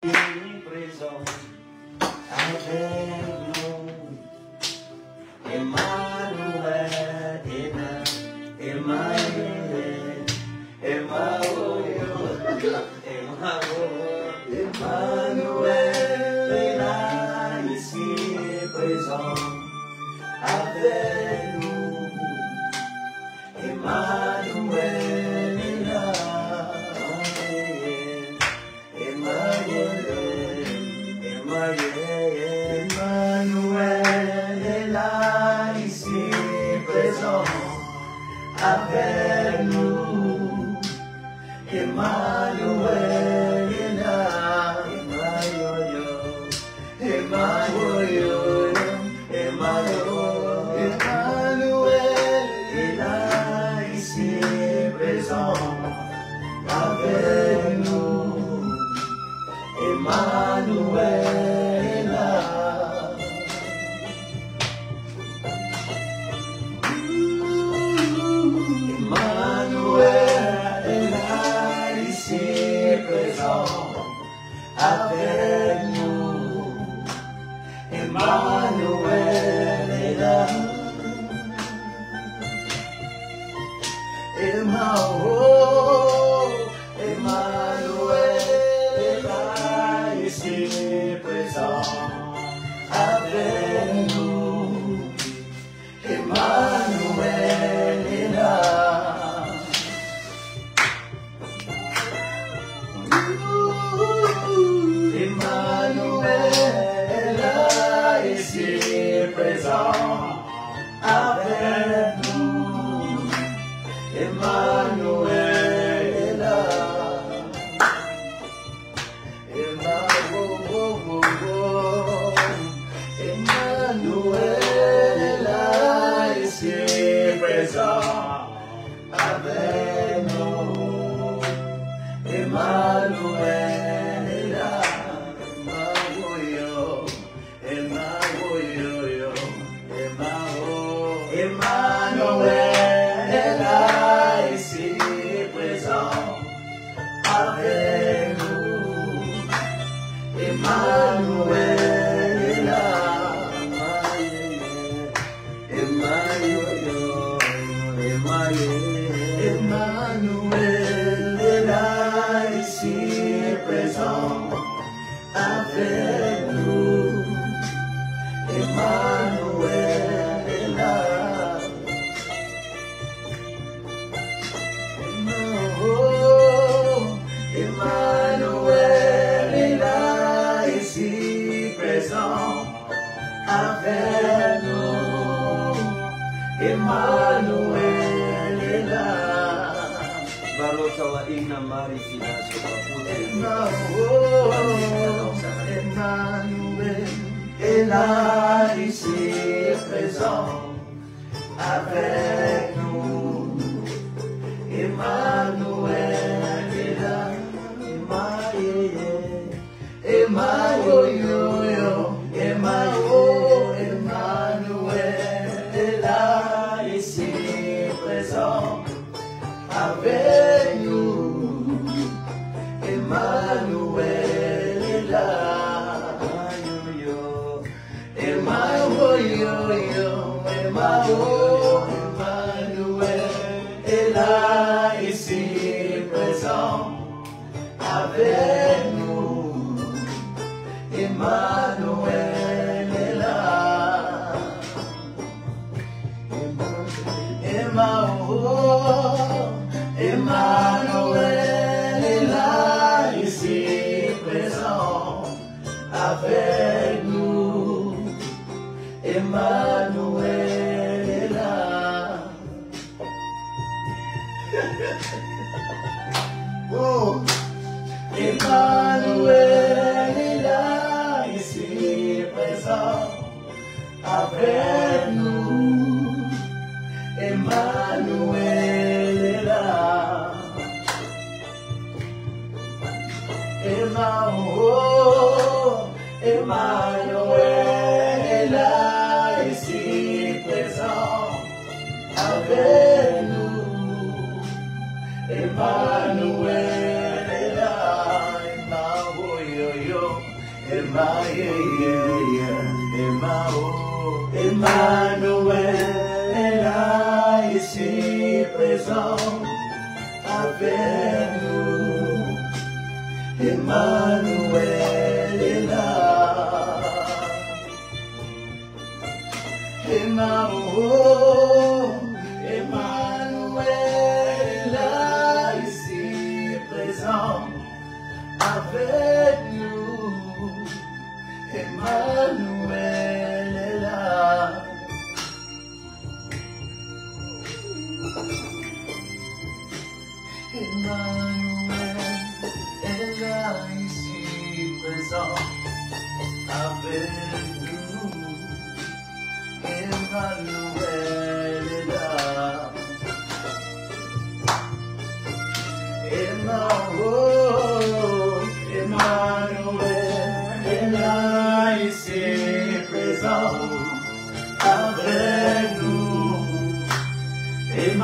Emmanuel, Emmanuel, Emmanuel, Emmanuel Emmanuel, Emmanuel Emmanuel Emmanuel Emmanuel Ena em prisão Adeno présent avec nous. Emmanuel est là. Emmanuel, Emmanuel, Emmanuel, Emmanuel est là ici présent avec nous. Emmanuel. avec nous. Et ma Emmanuel est là, ici et présent, avec Emmanuel Barotawaiina Marisi Emmanuel est là ici présent avec in my Emmanuel, Elai, Mahoyoyo, Emmanuel, Emmanuel, Emmanuel, Elai, ici présent avec nous. Emmanuel est là. Emmanuel. Emmanuel est là. Emmanuel est là, ici présent avec nous. Emmanuel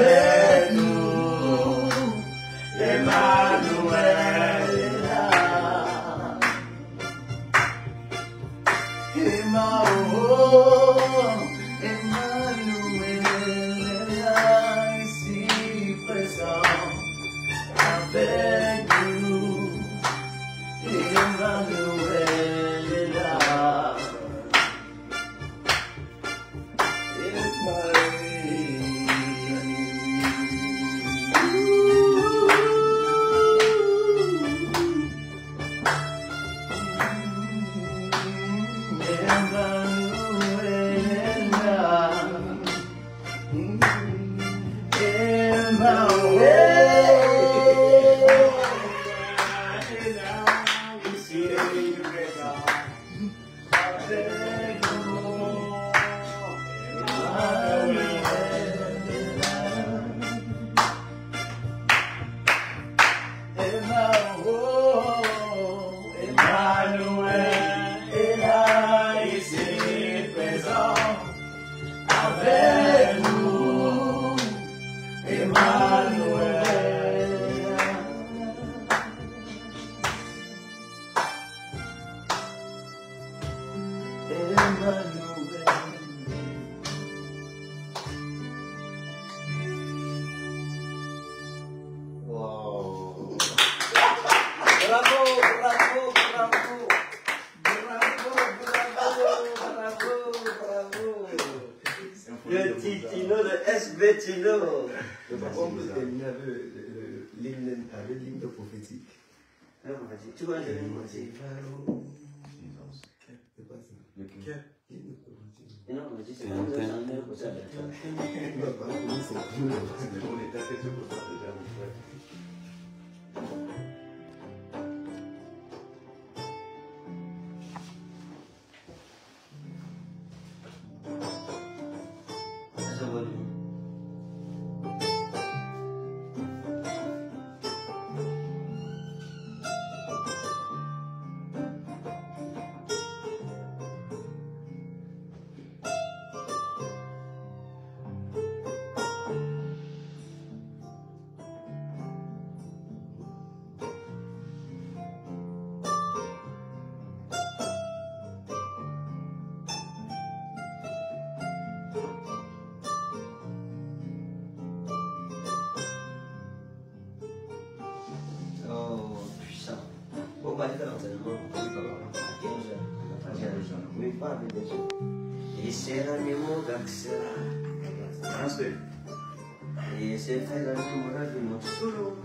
avec Mais tu know. On peut terminer avec l'hymne prophétique. Tu vois, l'hymne prophétique. Non, mais c'est un On est tapé sur le déjà. Thank you. Kubalika uhifadhi biashara. Hii sera ni muda kisera. Namaste. Hii sera ni mradi msuru.